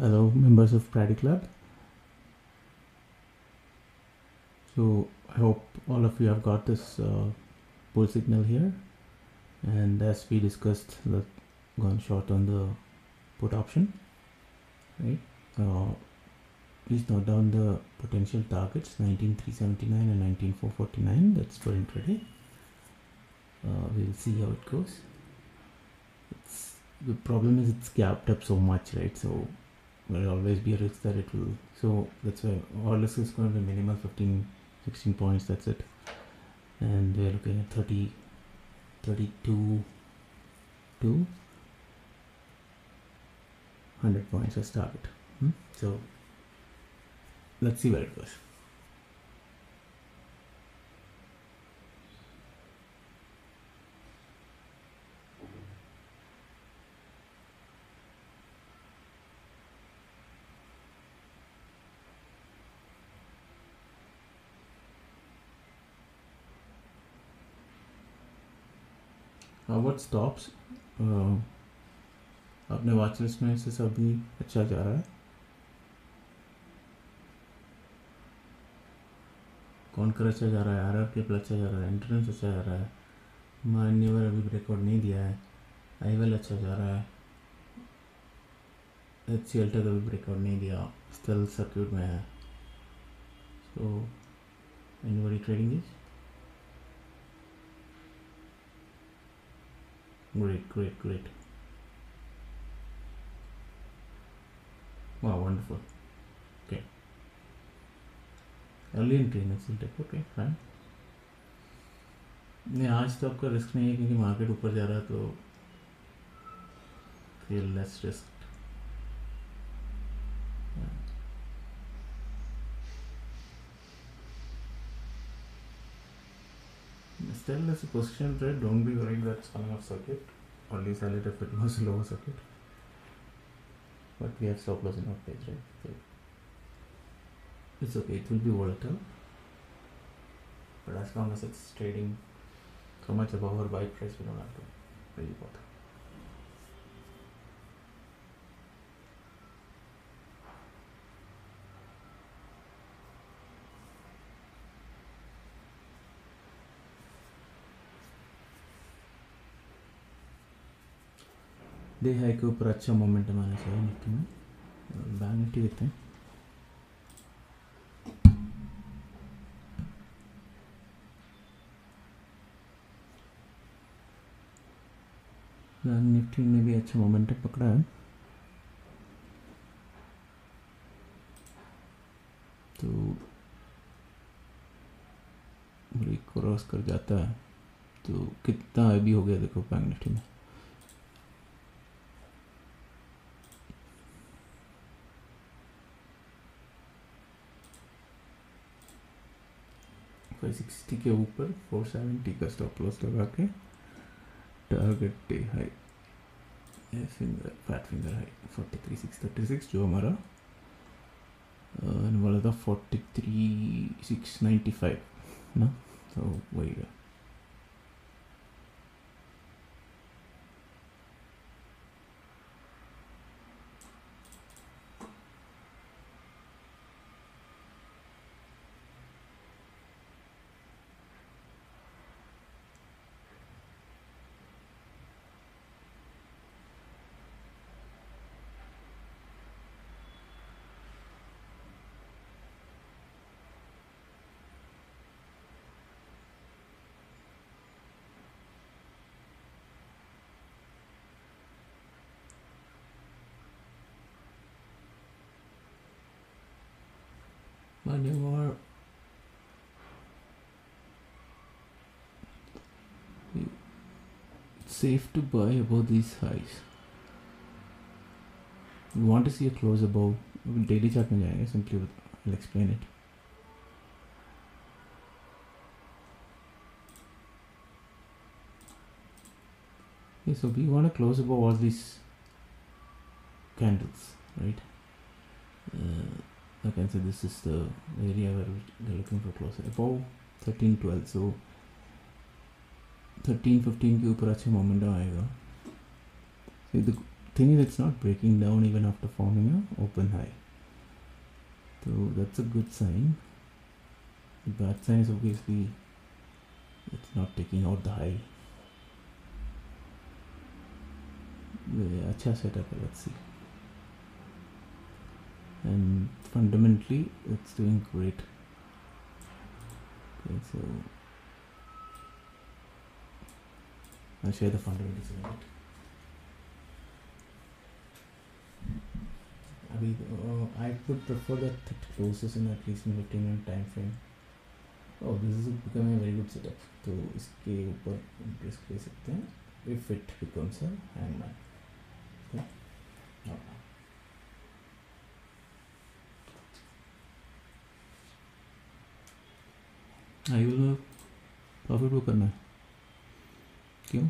Hello, members of Prady Club. So I hope all of you have got this uh, pull signal here. And as we discussed, the gone short on the put option, right? Uh, please note down the potential targets 19379 and 19449. That's for intraday. Uh, we'll see how it goes. It's the problem is it's gapped up so much, right? So there'll always be a risk that it will. So that's why all this is going to be minimal 15, 16 points. That's it. And we're looking at 30, 32, 2, 100 points as target. Hmm? So let's see where it goes. What stops uh, अपने watch list में से सभी अच्छा जा रहा है? कौन कर अच्छा जा रहा है? आर आर के अच्छा जा रहा है? एंट्रेंस अच्छा जा रहा है? मान्यवर अभी रिकॉर्ड नहीं दिया है। आई वेल अच्छा जा रहा है। एच सी एल तक अभी रिकॉर्ड नहीं दिया। स्टिल सर्क्यूट में है। सो एनी बड़ी trading is Great, great, great. Wow, wonderful. Okay. Entry in Excel tech. Okay, fine. नहीं आज तो आपका रिस्क नहीं है क्योंकि मार्केट ऊपर जा रहा है तो फिर less risk still as a position trade don't be worried that's coming off circuit. Only sell it if it was lower circuit. But we have stop loss in our page right? So it's okay. It will be volatile. But as long as it's trading so much above our buy price we don't have to really bother day high के ऊपर अच्छा momentum आना चाहिए Nifty में bank Nifty देखते हैं bank Nifty में भी अच्छा मोमेंटम पकड़ा है। तो ब्रेक क्रॉस कर जाता है। तो कितना अभी हो गया, देखो बैंक निफ्टी में सिक्सटी के ऊपर फोर सेवेंटी का स्टॉप लॉस लगा के target day high finger fat finger high forty three six thirty six जो हमारा वाला था forty three six ninety five ना? तो वही है। my. It's safe to buy above these highs. You want to see a close above daily chart mein jayega simply I'll explain it. Okay, so we want to close above all these candles, right? Uh, like I said this is the area where they're looking for closer above 13 12 so 13 15 के ऊपर अच्छा momentum आएगा ये thing is it's not breaking down even after forming a open high so that's a good sign the bad sign is obviously it's not taking out the high Yeah, अच्छा setup है let's see and fundamentally it's doing great okay so I'll share the fundamentals in a bit I mean, uh, I would prefer that it closes in at least in 15 minute time frame oh this is becoming a very good setup तो इसके ऊपर risk ले सकते हैं if it becomes a hangman I will profit book करना है क्यों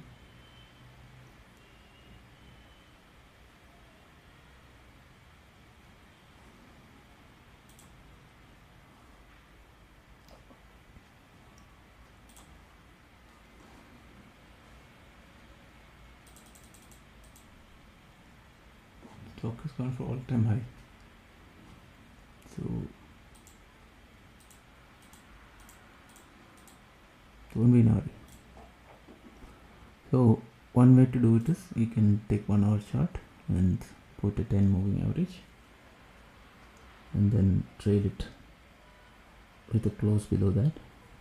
be in a so one way to do it is you can take one hour chart and put a 10 moving average and then trade it with a close below that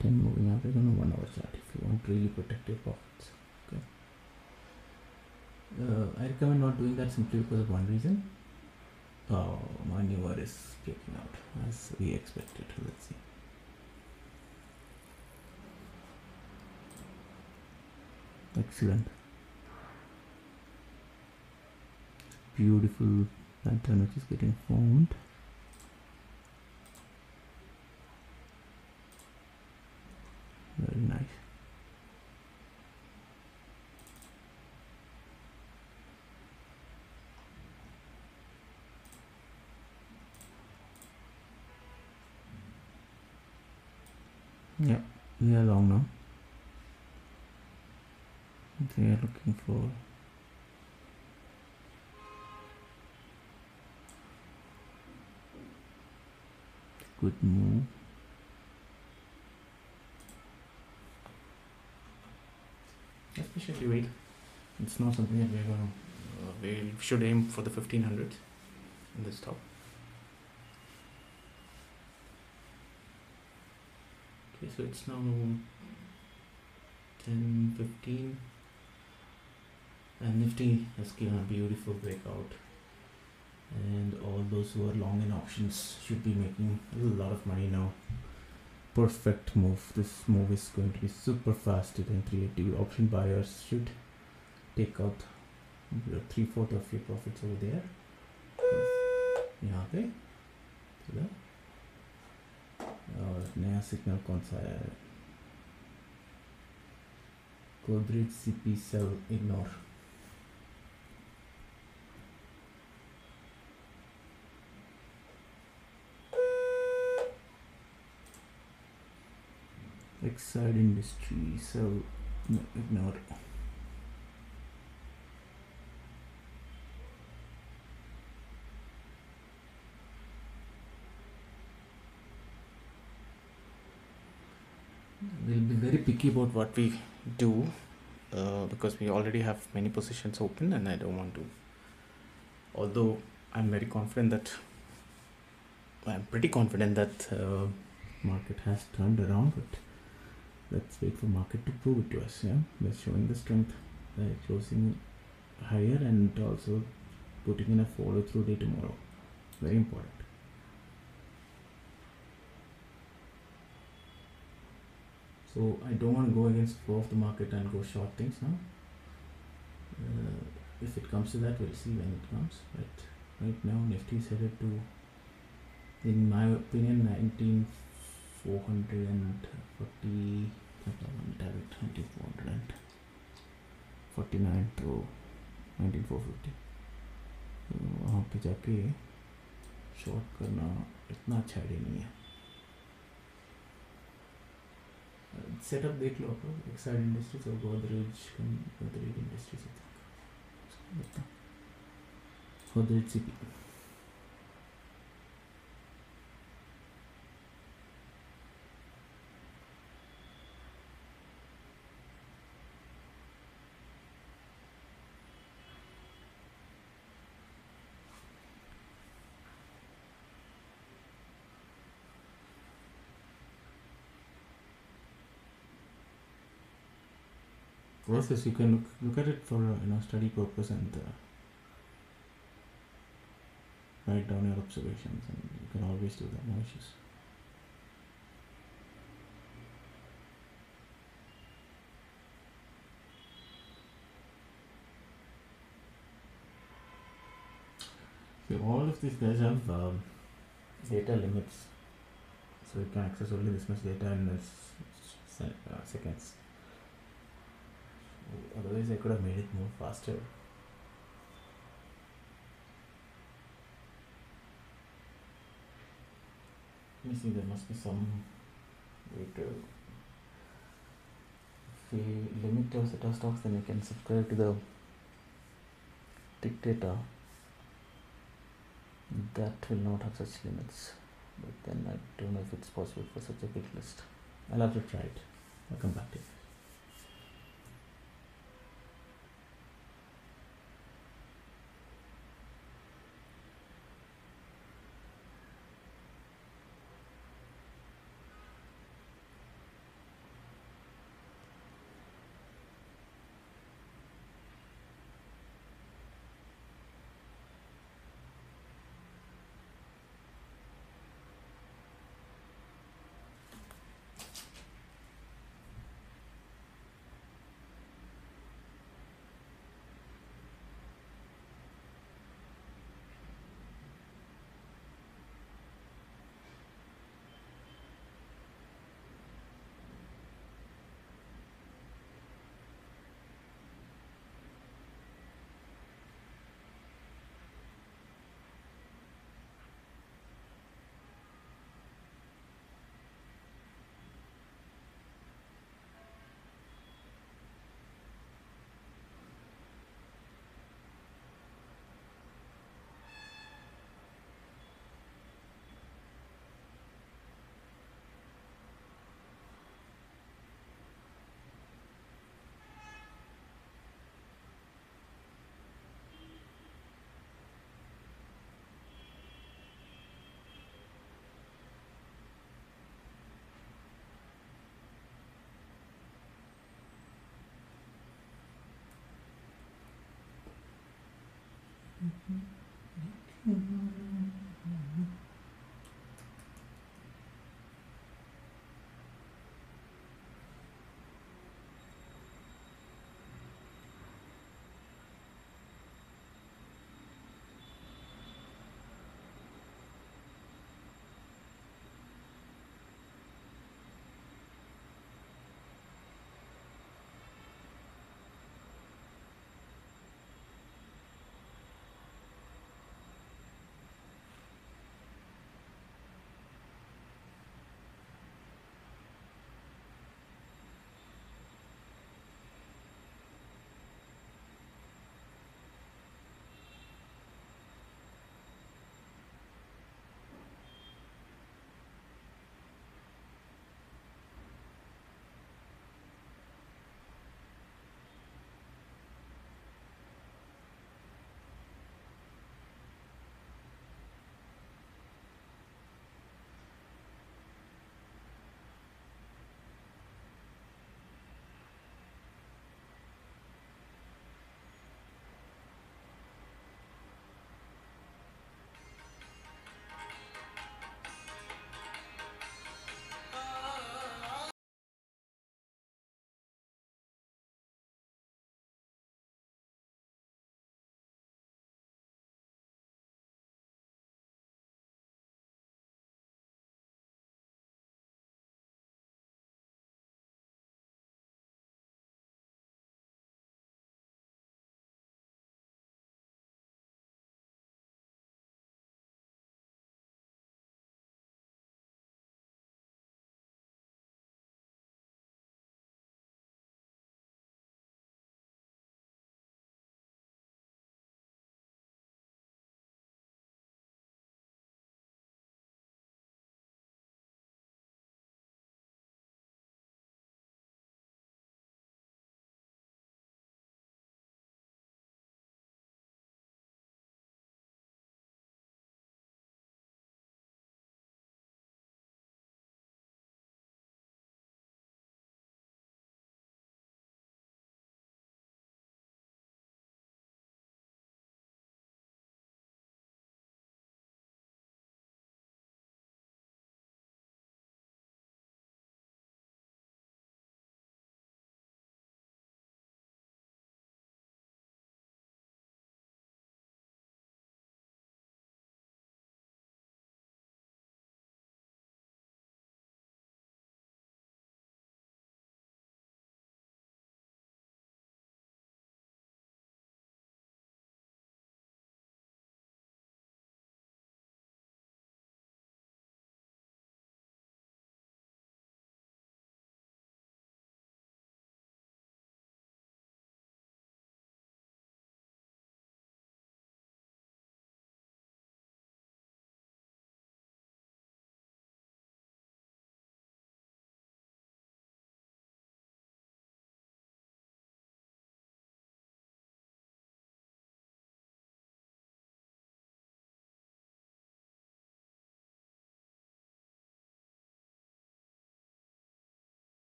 10 moving average on a one hour chart if you want really protect your profits okay? Uh, I recommend not doing that simply because of one reason. My newer is breaking out as we expected let's see excellent. Beautiful. Pattern which is getting formed. Very nice. Yeah we are long now they are looking for good move. Especially wait. It's not something that we're to uh, we should aim for the 1500 in this top. Okay so it's now 10 15 and Nifty has given a beautiful breakout and all those who are long in options should be making a lot of money now perfect move this move is going to be super fast at 380 option buyers should take out your three fourth of your profits over there यहाँ पे तो और नया signal कौन सा है Godrej C P cell ignore Exide industry, so no, ignore. We'll be very picky about what we do uh, because we already have many positions open and I don't want to. Although I'm very confident that I'm pretty confident that uh, market has turned around, but let's wait for market to prove it to us yeah? That's showing the strength uh, closing higher and also putting in a follow through day tomorrow. Very important. So I don't want to go against flow of the market and go short things now. Uh, if it comes to that we'll see when it comes but right now Nifty is headed to in my opinion 19 440 two तो four वहाँ पर जाके short करना इतना अच्छा idea नहीं है। Setup देख लो आप एक्साइड इंडस्ट्रीज़ और गोदरेज गोदरेज इंडस्ट्रीज़ से Godrej city Yes, you can look look at it for uh, you know study purpose and uh, write down your observations, and you can always do that. No issues. See, all of these guys have um, data limits, so you can access only this much data in this se- uh, seconds. Otherwise, I could have made it more faster. Let me see, there must be some way to. If we limit our set of stocks, then we can subscribe to the dictator. That will not have such limits. But then I don't know if it's possible for such a big list. I'll have to try it. I'll come back to it. Mm-hmm.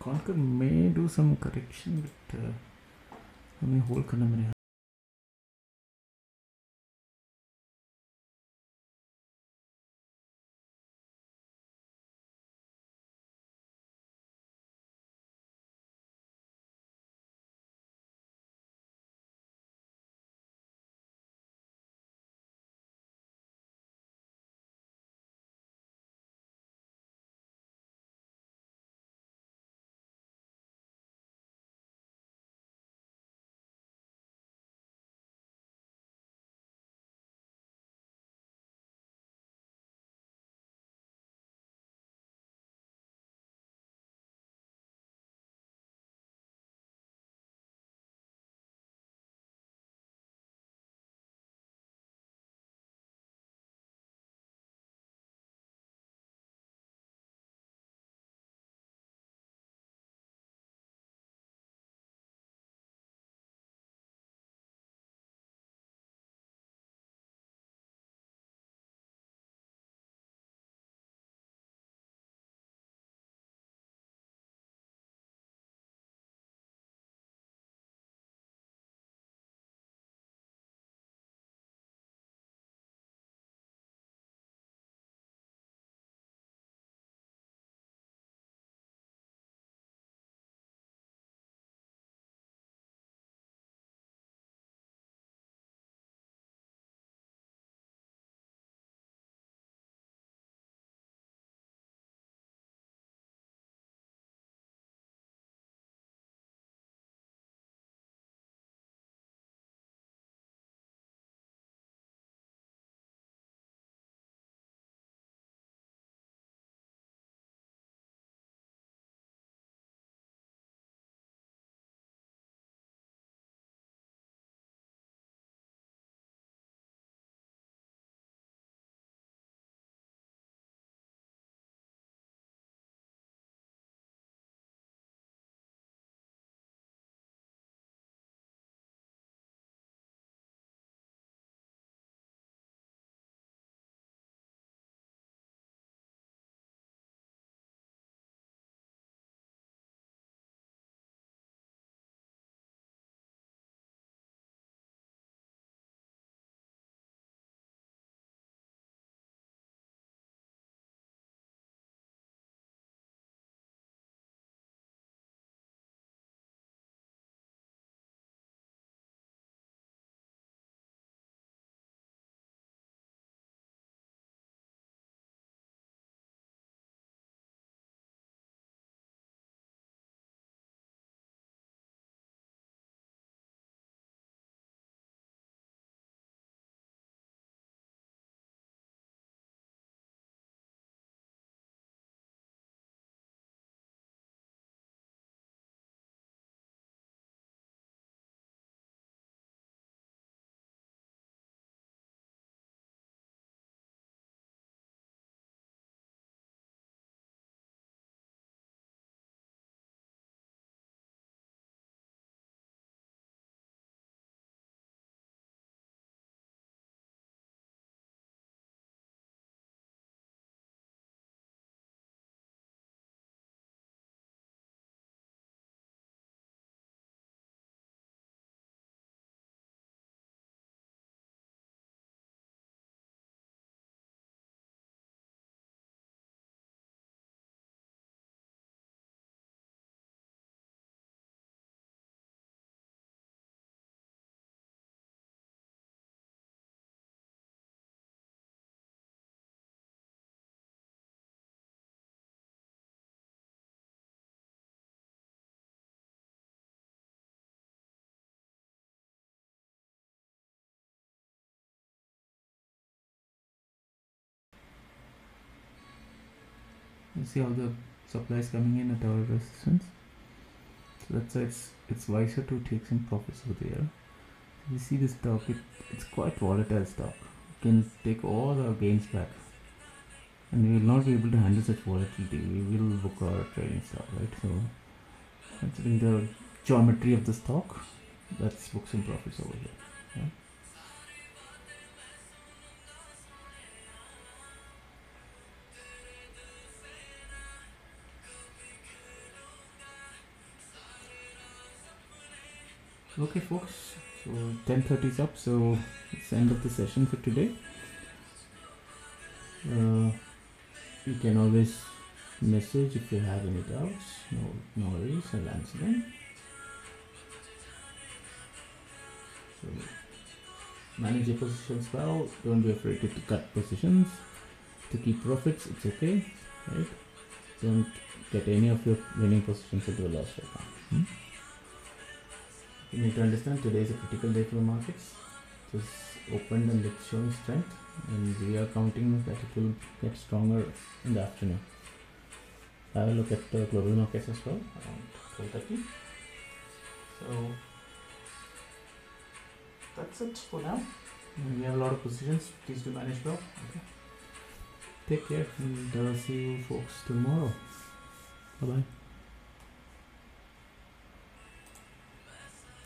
Conquer may do some correction, but uh, हमें hold करना मेरे you see how the supply is coming in at our resistance? So that's why it's it's wiser to take some profits over there. You see this stock it, it's quite volatile stock. You can take all our gains back. And we will not be able to handle such volatility. We will book our trading stock right? So considering the geometry of the stock let's book some profits over here yeah? Okay, folks. So 10:30 is up. So it's the end of the session for today. Uh, you can always message if you have any doubts. No, no worries. I'll answer them. So manage your positions well. Don't be afraid to cut positions. To keep profits, it's okay, right? Don't get any of your winning positions into a loss right now. Hmm? You need to understand today is a critical day for the markets. Was opened and it's showing strength, and we are counting that it will get stronger in the afternoon. I will look at the global markets as well around 12:30. So that's it for now. And we have a lot of positions. Please do manage well. Okay. Take care and uh, see you folks tomorrow. Bye bye.